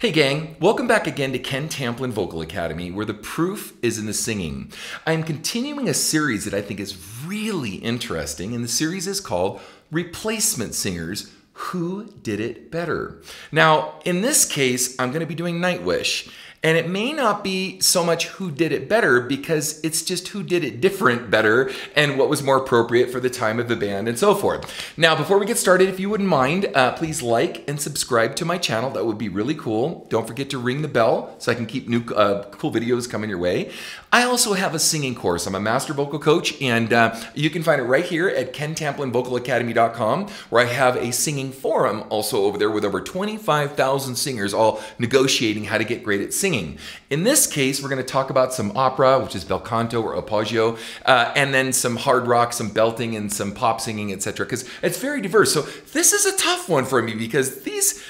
Hey gang, welcome back again to Ken Tamplin Vocal Academy, where the proof is in the singing. I am continuing a series that I think is really interesting, and the series is called Replacement Singers Who Did It Better? Now, in this case, I'm going to be doing Nightwish. And it may not be so much who did it better because it's just who did it different better and what was more appropriate for the time of the band and so forth. Now, before we get started, if you wouldn't mind, uh, please like and subscribe to my channel. That would be really cool. Don't forget to ring the bell so I can keep new uh, cool videos coming your way. I also have a singing course. I'm a master vocal coach, and uh, you can find it right here at kentamplinvocalacademy.com, where I have a singing forum also over there with over 25,000 singers all negotiating how to get great at singing. In this case, we're going to talk about some opera, which is bel canto or appoggio, uh, and then some hard rock, some belting, and some pop singing, etc. Because it's very diverse. So this is a tough one for me because these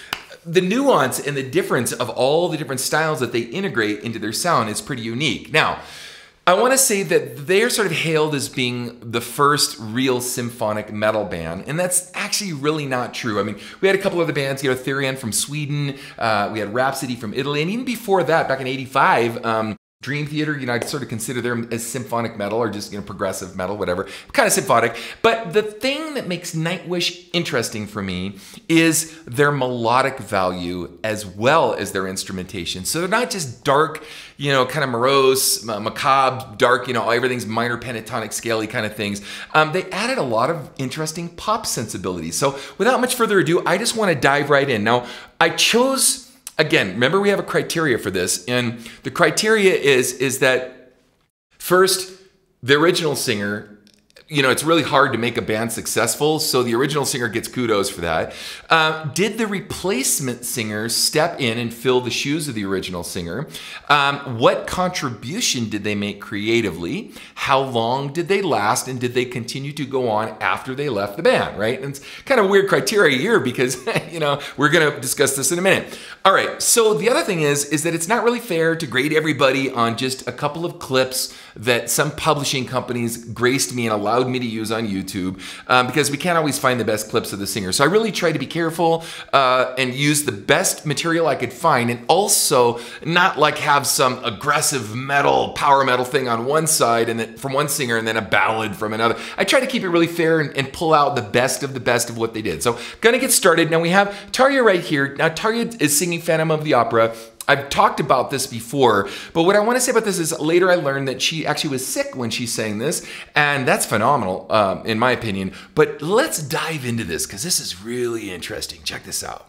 the nuance and the difference of all the different styles that they integrate into their sound is pretty unique. Now, I want to say that they're sort of hailed as being the first real symphonic metal band, and that's actually really not true. I mean, we had a couple other bands, you know, Therion from Sweden, uh, we had Rhapsody from Italy, and even before that, back in '85, um, Dream Theater, you know, I sort of consider them as symphonic metal or just, you know, progressive metal, whatever, kind of symphonic. But the thing that makes Nightwish interesting for me is their melodic value as well as their instrumentation. So they're not just dark, you know, kind of morose, macabre, dark, you know, everything's minor pentatonic, scaly kind of things. Um, they added a lot of interesting pop sensibilities. So without much further ado, I just want to dive right in. Now, I chose again, remember we have a criteria for this, and the criteria is is that first the original singer you know, it's really hard to make a band successful. So the original singer gets kudos for that. Uh, did the replacement singer step in and fill the shoes of the original singer? Um, what contribution did they make creatively? How long did they last? And did they continue to go on after they left the band, right? And it's kind of weird criteria here because, you know, we're going to discuss this in a minute. All right. So the other thing is, is that it's not really fair to grade everybody on just a couple of clips that some publishing companies graced me and allowed me to use on YouTube um, because we can't always find the best clips of the singer. So I really tried to be careful uh, and use the best material I could find and also not like have some aggressive metal, power metal thing on one side and then from one singer and then a ballad from another. I try to keep it really fair and, and pull out the best of the best of what they did. So gonna get started. Now we have Tarja right here. Now Tarja is singing Phantom of the Opera. I've talked about this before, but what I want to say about this is later I learned that she actually was sick when she sang this, and that's phenomenal, um, in my opinion. But let's dive into this because this is really interesting. Check this out.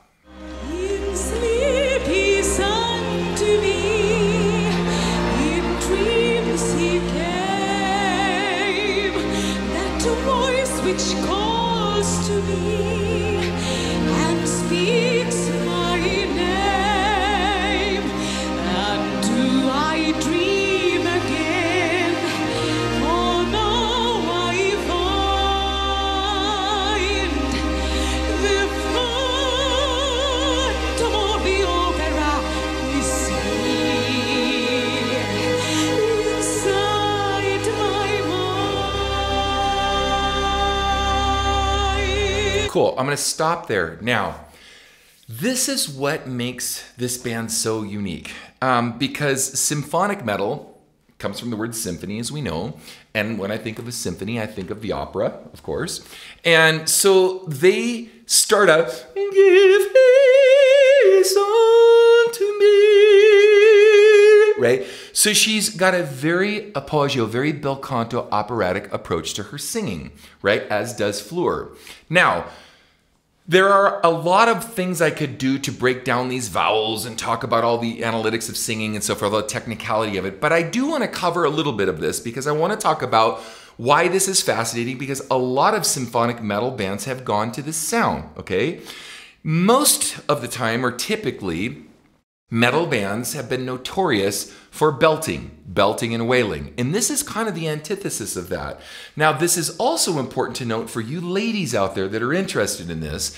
I'm going to stop there. Now, this is what makes this band so unique um, because symphonic metal comes from the word symphony, as we know. And when I think of a symphony, I think of the opera, of course. And so they start out, give me, right? So she's got a very appoggio, very bel canto operatic approach to her singing, right? As does Floor. Now, there are a lot of things I could do to break down these vowels and talk about all the analytics of singing and so forth, the technicality of it. But I do want to cover a little bit of this because I want to talk about why this is fascinating because a lot of symphonic metal bands have gone to this sound, okay? Most of the time, or typically, Metal bands have been notorious for belting, belting and wailing. And this is kind of the antithesis of that. Now, this is also important to note for you ladies out there that are interested in this.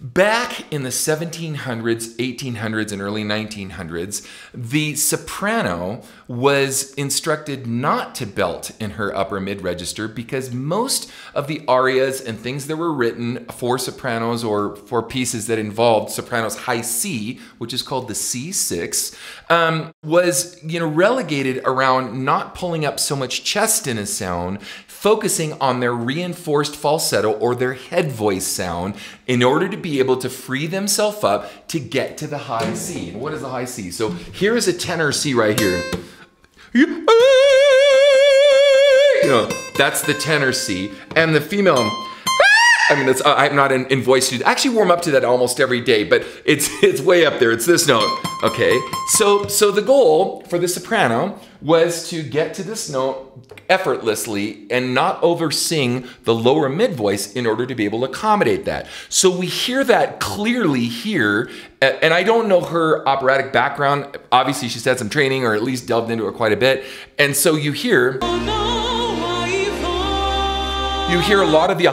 Back in the 1700s, 1800s, and early 1900s, the soprano was instructed not to belt in her upper mid register because most of the arias and things that were written for sopranos or for pieces that involved soprano's high C, which is called the C6, um, was you know relegated around not pulling up so much chest in a sound, focusing on their reinforced falsetto or their head voice sound in order to be able to free themselves up to get to the high C. What is the high C? So here is a tenor C right here. You know, that's the tenor C. And the female I mean, it's, I'm not in, in voice. I actually warm up to that almost every day, but it's it's way up there. It's this note. Okay. So so the goal for the soprano was to get to this note effortlessly and not over sing the lower mid voice in order to be able to accommodate that. So we hear that clearly here. And I don't know her operatic background. Obviously, she's had some training or at least delved into it quite a bit. And so you hear. You hear a lot of the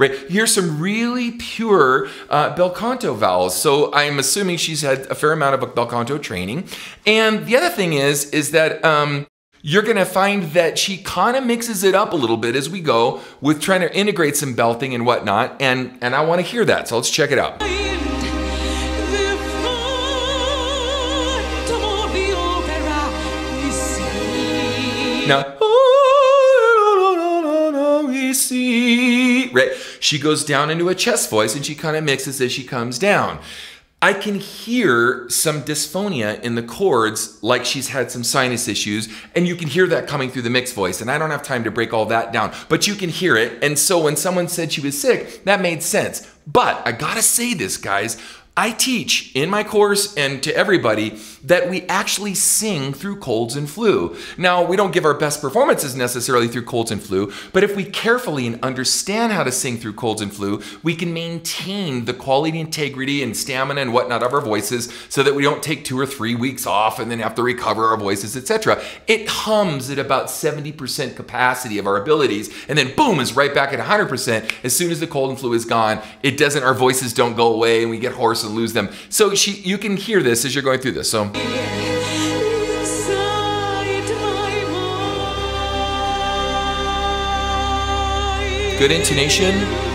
right? Here's some really pure uh, bel canto vowels. So I'm assuming she's had a fair amount of bel canto training. And the other thing is, is that um, you're gonna find that she kind of mixes it up a little bit as we go with trying to integrate some belting and whatnot. And and I want to hear that. So let's check it out. Now, right? She goes down into a chest voice and she kind of mixes as she comes down. I can hear some dysphonia in the chords, like she's had some sinus issues, and you can hear that coming through the mixed voice. And I don't have time to break all that down, but you can hear it. And so when someone said she was sick, that made sense. But I gotta say this, guys. I teach in my course and to everybody that we actually sing through colds and flu. Now, we don't give our best performances necessarily through colds and flu, but if we carefully and understand how to sing through colds and flu, we can maintain the quality, integrity, and stamina and whatnot of our voices so that we don't take two or three weeks off and then have to recover our voices, etc. It hums at about 70% capacity of our abilities, and then boom, is right back at 100% as soon as the cold and flu is gone. It doesn't, our voices don't go away and we get hoarse and lose them. So she, you can hear this as you're going through this. So. Good intonation.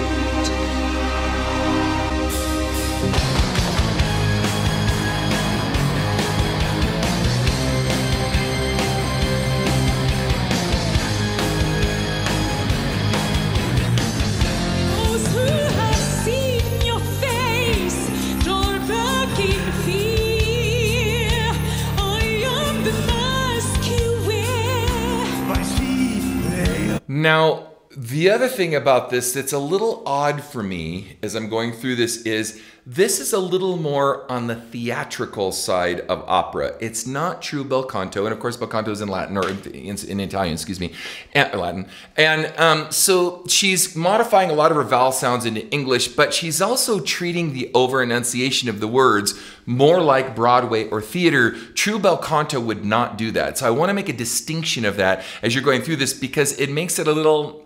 Other thing about this that's a little odd for me as I'm going through this is this is a little more on the theatrical side of opera. It's not true bel canto, and of course bel canto is in Latin or in, in Italian, excuse me, and Latin. And um, so she's modifying a lot of her vowel sounds into English, but she's also treating the over enunciation of the words more like Broadway or theater. True bel canto would not do that. So I want to make a distinction of that as you're going through this because it makes it a little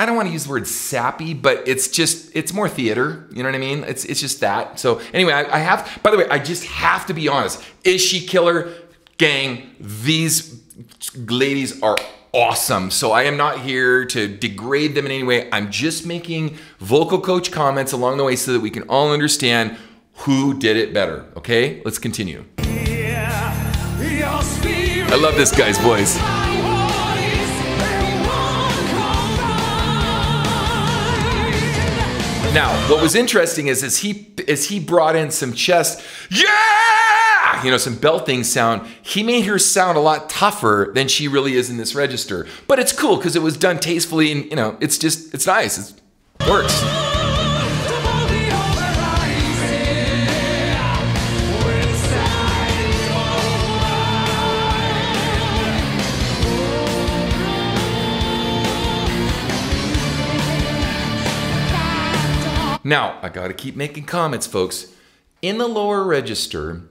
I don't want to use the word sappy, but it's just it's more theater. You know what I mean? It's it's just that. So anyway, I, I have. By the way, I just have to be honest. Is she killer? Gang, these ladies are awesome. So I am not here to degrade them in any way. I'm just making vocal coach comments along the way so that we can all understand who did it better. Okay, let's continue. I love this guy's voice. Now, what was interesting is as he as he brought in some chest, yeah, you know, some belting sound, he made her sound a lot tougher than she really is in this register. But it's cool because it was done tastefully and you know, it's just it's nice. it works. Now, I got to keep making comments, folks. In the lower register,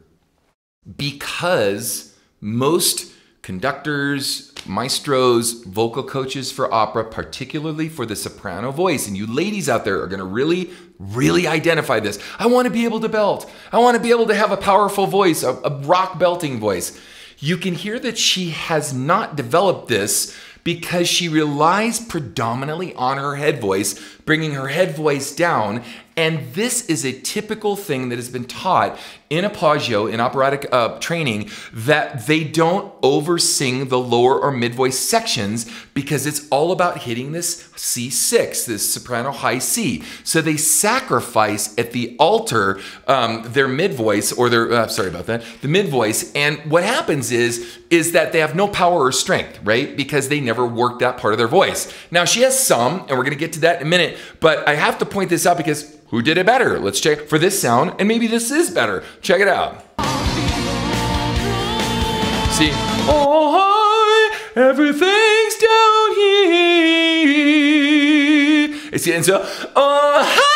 because most conductors, maestros, vocal coaches for opera, particularly for the soprano voice. And you ladies out there are going to really, really identify this. I want to be able to belt. I want to be able to have a powerful voice, a, a rock belting voice. You can hear that she has not developed this because she relies predominantly on her head voice, bringing her head voice down. And this is a typical thing that has been taught in Appoggio, in operatic uh, training, that they don't oversing the lower or mid voice sections because it's all about hitting this C6, this soprano high C. So they sacrifice at the altar um, their mid voice or their, uh, sorry about that, the mid voice. And what happens is, is that they have no power or strength, right? Because they never worked that part of their voice. Now she has some, and we're gonna get to that in a minute, but I have to point this out because who did it better? Let's check for this sound, and maybe this is better. Check it out. See, oh hi, everything's down here. See, and so, oh hi,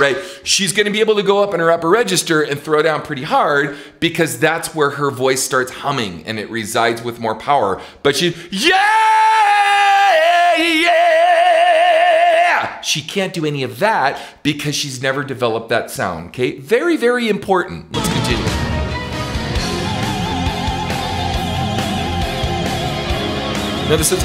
right? She's going to be able to go up in her upper register and throw down pretty hard because that's where her voice starts humming and it resides with more power. But she, yeah, yeah. She can't do any of that because she's never developed that sound. Okay, very, very important. Let's continue. Now this is.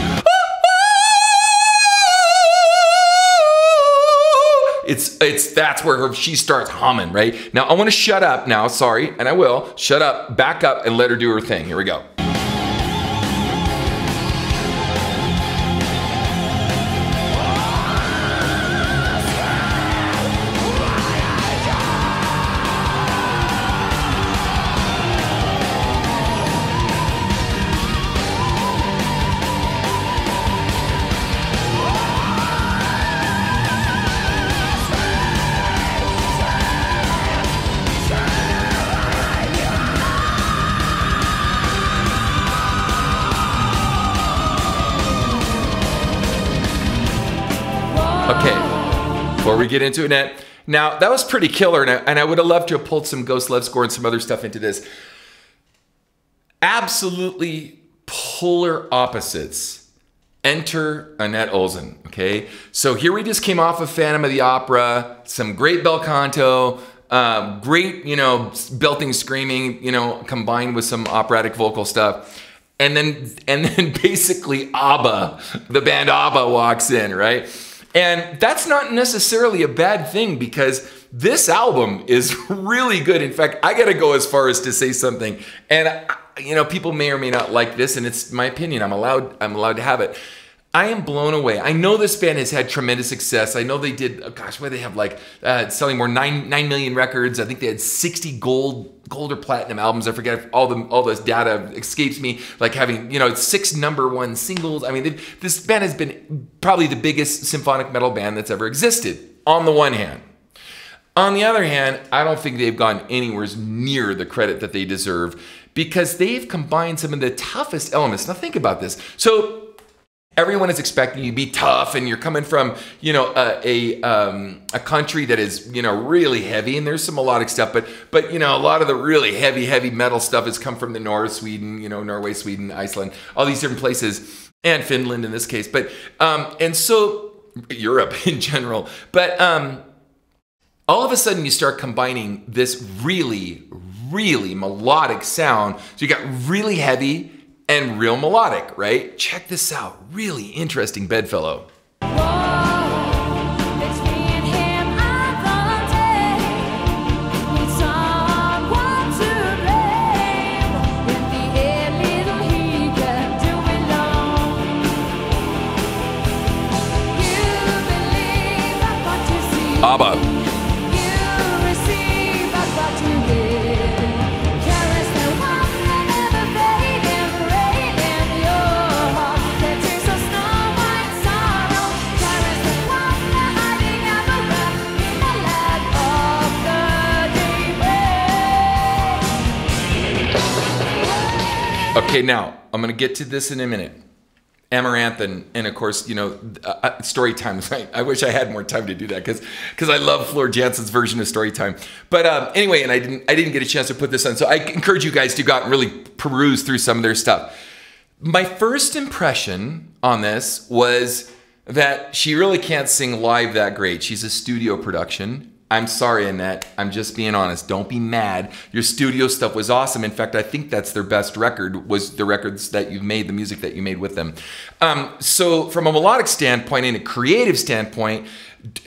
It's it's that's where her she starts humming, right? Now I want to shut up now, sorry, and I will. Shut up, back up and let her do her thing. Here we go. We get into it, now that was pretty killer, and I, and I would have loved to have pulled some Ghost Love Score and some other stuff into this. Absolutely polar opposites. Enter Anette Olzon. Okay, so here we just came off of Phantom of the Opera, some great bel canto, um, great, you know, belting, screaming, you know, combined with some operatic vocal stuff. And then, and then basically ABBA, the band ABBA walks in, right? And that's not necessarily a bad thing because this album is really good. In fact, I got to go as far as to say something. And you know, people may or may not like this and it's my opinion. I'm allowed I'm allowed to have it. I am blown away. I know this band has had tremendous success. I know they did. Oh gosh, why they have like uh, selling more nine nine million records. I think they had sixty gold gold or platinum albums. I forget all the all this data escapes me. Like having you know six number one singles. I mean, this band has been probably the biggest symphonic metal band that's ever existed. On the one hand. On the other hand, I don't think they've gone anywhere near the credit that they deserve because they've combined some of the toughest elements. Now think about this. So Everyone is expecting you to be tough, and you're coming from, you know, a a, um, a country that is, you know, really heavy, and there's some melodic stuff, but but you know, a lot of the really heavy, heavy metal stuff has come from the north, Sweden, you know, Norway, Sweden, Iceland, all these different places, and Finland in this case. But um, and so Europe in general, but um, all of a sudden you start combining this really, really melodic sound. So you got really heavy and real melodic, right? Check this out. Really interesting bedfellow. ABBA. Okay, now I'm going to get to this in a minute. Amaranth and, and of course, you know, uh, uh story time. I, wish I had more time to do that because because I love Floor Jansen's version of story time. But um, anyway, and I didn't I didn't get a chance to put this on, so I encourage you guys to go out and really peruse through some of their stuff. My first impression on this was that she really can't sing live that great. She's a studio production. I'm sorry, Anette. I'm just being honest. Don't be mad. Your studio stuff was awesome. In fact, I think that's their best record. Was the records that you made, the music that you made with them. Um, so, from a melodic standpoint and a creative standpoint,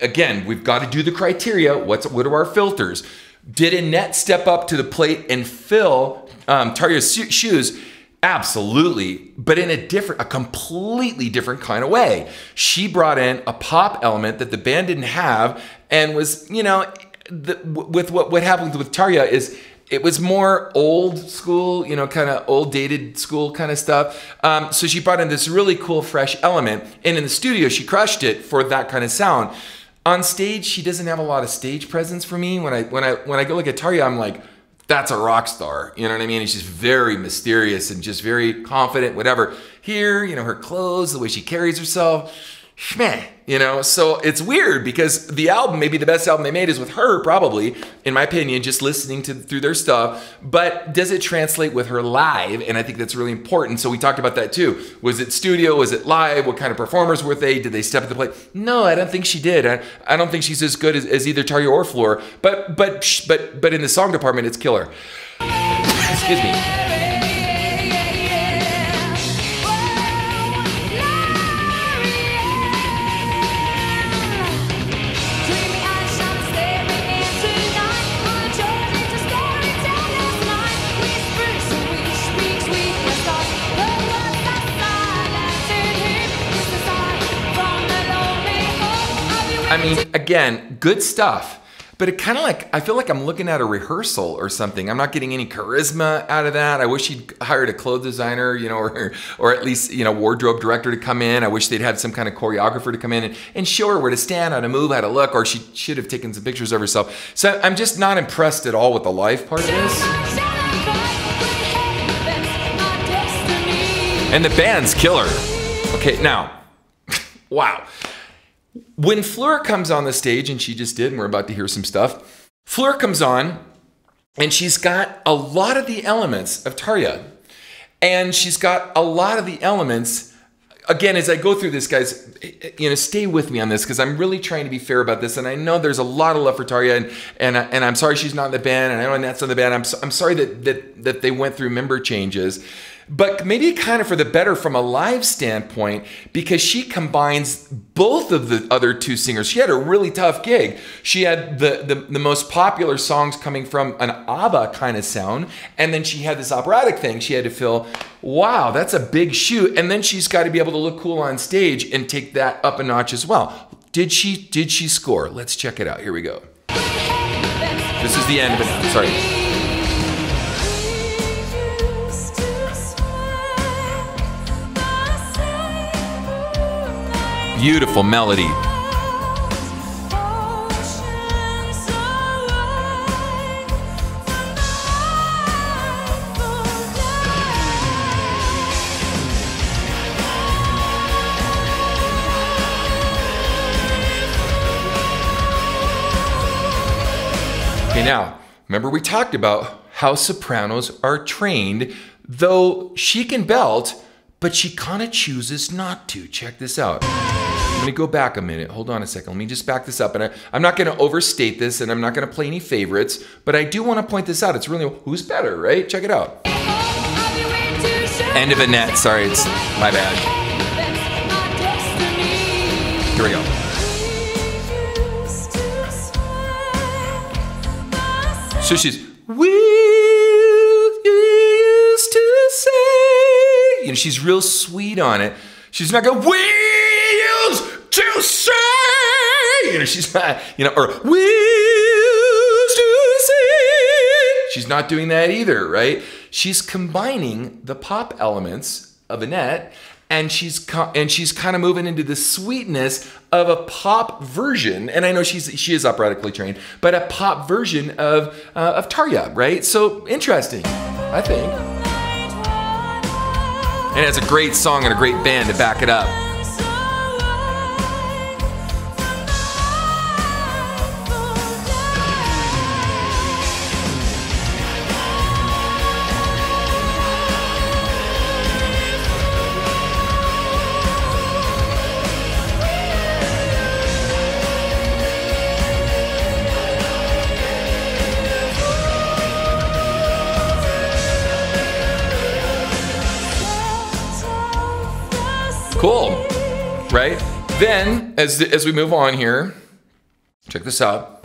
again, we've got to do the criteria. What's what are our filters? Did Anette step up to the plate and fill um, Tarja's shoes? Absolutely, but in a different, a completely different kind of way. She brought in a pop element that the band didn't have, and was, you know, the, with what what happened with Tarja is it was more old school, you know, kind of old dated school kind of stuff. Um, so she brought in this really cool, fresh element, and in the studio she crushed it for that kind of sound. On stage, she doesn't have a lot of stage presence for me. When I when I when I go look at Tarja, I'm like that's a rock star. You know what I mean? She's very mysterious and just very confident, whatever. Here, you know, her clothes, the way she carries herself, meh, you know? So it's weird because the album, maybe the best album they made is with her, probably, in my opinion, just listening to through their stuff. But does it translate with her live? And I think that's really important. So we talked about that too. Was it studio? Was it live? What kind of performers were they? Did they step at the plate? No, I don't think she did. I, I don't think she's as good as, as either Tarja or Floor. But but but but in the song department, it's killer. Excuse me. Mean, again, good stuff. But it kind of like, I feel like I'm looking at a rehearsal or something. I'm not getting any charisma out of that. I wish he'd hired a clothes designer, you know, or, or at least, you know, wardrobe director to come in. I wish they'd had some kind of choreographer to come in and, and show her where to stand, how to move, how to look, or she should have taken some pictures of herself. So I'm just not impressed at all with the live part of this. And the band's killer. Okay, now, wow. When Floor comes on the stage, and she just did, and we're about to hear some stuff, Floor comes on and she's got a lot of the elements of Tarja. And she's got a lot of the elements. Again, as I go through this, guys, you know, stay with me on this because I'm really trying to be fair about this. And I know there's a lot of love for Tarja, and and, and I'm sorry she's not in the band, and I know Anette's in the band. I'm, I'm sorry that, that that they went through member changes but maybe kind of for the better from a live standpoint because she combines both of the other two singers. She had a really tough gig. She had the, the, the most popular songs coming from an ABBA kind of sound, and then she had this operatic thing she had to fill. Wow, that's a big shoot. And then she's got to be able to look cool on stage and take that up a notch as well. Did she did she score? Let's check it out. Here we go. This is the end of it. Sorry. Beautiful melody. Okay, now, remember we talked about how sopranos are trained, though she can belt, but she kind of chooses not to. Check this out. Let me go back a minute. Hold on a second. Let me just back this up. And I, am not going to overstate this and I'm not going to play any favorites, but I do want to point this out. It's really who's better, right? Check it out. End of a net. Sorry, it's my bad. Here we go. So she's, we used to say, you know, she's real sweet on it. She's not going, we to say, you know, she's not, you know, or we used to see. She's not doing that either, right? She's combining the pop elements of Anette and she's and she's kind of moving into the sweetness of a pop version. And I know she's she is operatically trained, but a pop version of uh, of Tarja, right? So interesting, I think. And it has a great song and a great band to back it up. Cool, right? Then, as, as we move on here, check this out.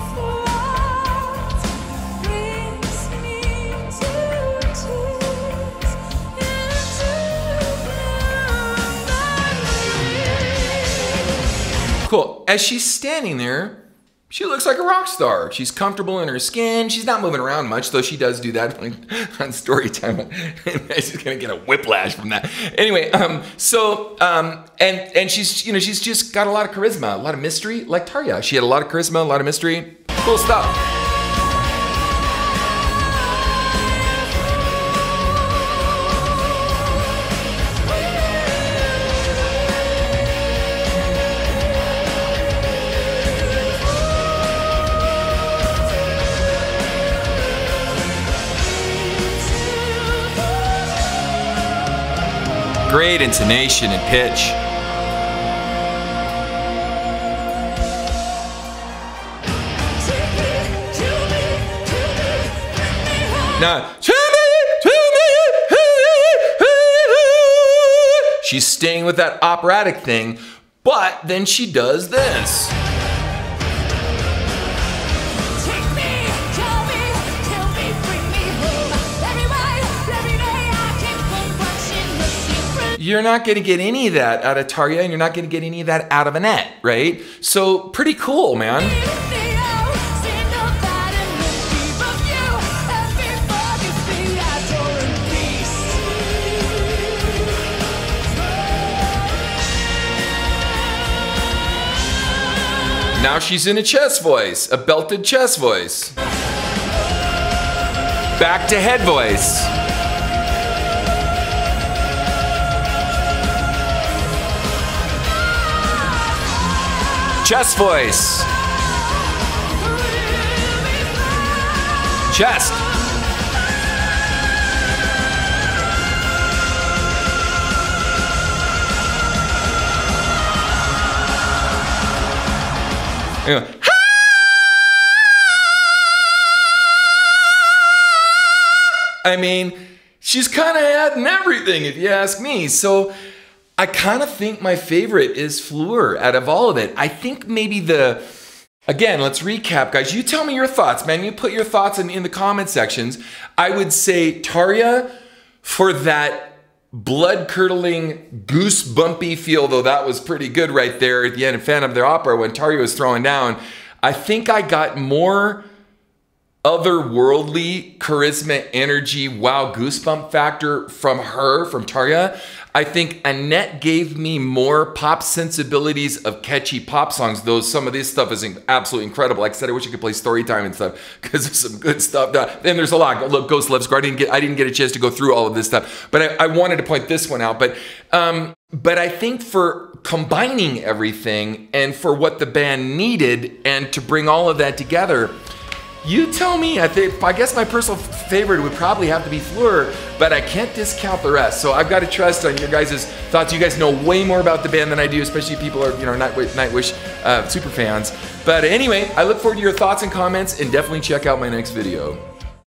Cool. As she's standing there, she looks like a rock star. She's comfortable in her skin. She's not moving around much, though she does do that on story time. she's gonna get a whiplash from that. Anyway, um, so um, and and she's you know she's just got a lot of charisma, a lot of mystery, like Tarja. She had a lot of charisma, a lot of mystery. Cool stuff. Great intonation and pitch. Now, she's staying with that operatic thing, but then she does this. You're not going to get any of that out of Tarja and you're not going to get any of that out of Anette, right? So pretty cool, man. Now she's in a chest voice, a belted chest voice. Back to head voice. Chest voice. Chest. Yeah. I mean, she's kind of adding everything, if you ask me. So I kind of think my favorite is Floor out of all of it. I think maybe the Again, let's recap, guys. You tell me your thoughts, man. You put your thoughts in, in the comment sections. I would say Tarja for that blood curdling, goosebumpy feel, though that was pretty good right there at the end of Phantom of the Opera when Tarja was throwing down. I think I got more otherworldly charisma, energy, wow, goosebump factor from her, from Tarja. I think Anette gave me more pop sensibilities of catchy pop songs, though some of this stuff is absolutely incredible. Like I said, I wish I could play story time and stuff because there's some good stuff. And there's a lot. Look, Ghost Loves Score. I didn't get I didn't get a chance to go through all of this stuff, but I, I wanted to point this one out. But um, but I think for combining everything and for what the band needed and to bring all of that together, you tell me. I think I guess my personal favorite would probably have to be Floor, but I can't discount the rest. So I've got to trust on your guys' thoughts. You guys know way more about the band than I do, especially people are you know Nightwish, Nightwish uh, super fans. But anyway, I look forward to your thoughts and comments, and definitely check out my next video.